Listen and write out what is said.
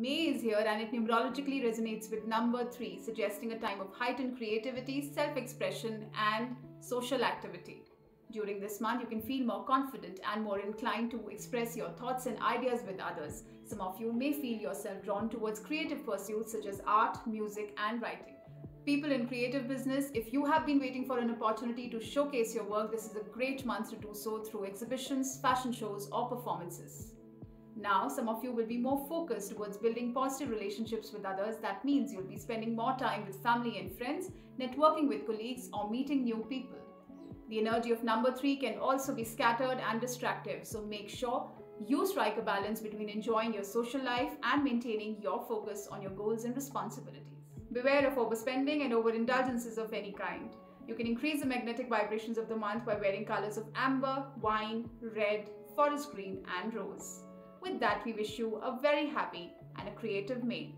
May is here and it numerologically resonates with number 3, suggesting a time of heightened creativity, self expression, and social activity. During this month, you can feel more confident and more inclined to express your thoughts and ideas with others. Some of you may feel yourself drawn towards creative pursuits such as art, music, and writing. People in creative business, if you have been waiting for an opportunity to showcase your work, this is a great month to do so through exhibitions, fashion shows, or performances. Now, some of you will be more focused towards building positive relationships with others. That means you'll be spending more time with family and friends, networking with colleagues, or meeting new people. The energy of number three can also be scattered and distractive, so make sure you strike a balance between enjoying your social life and maintaining your focus on your goals and responsibilities. Beware of overspending and overindulgences of any kind. You can increase the magnetic vibrations of the month by wearing colors of amber, wine, red, forest green, and rose. With that, we wish you a very happy and a creative May.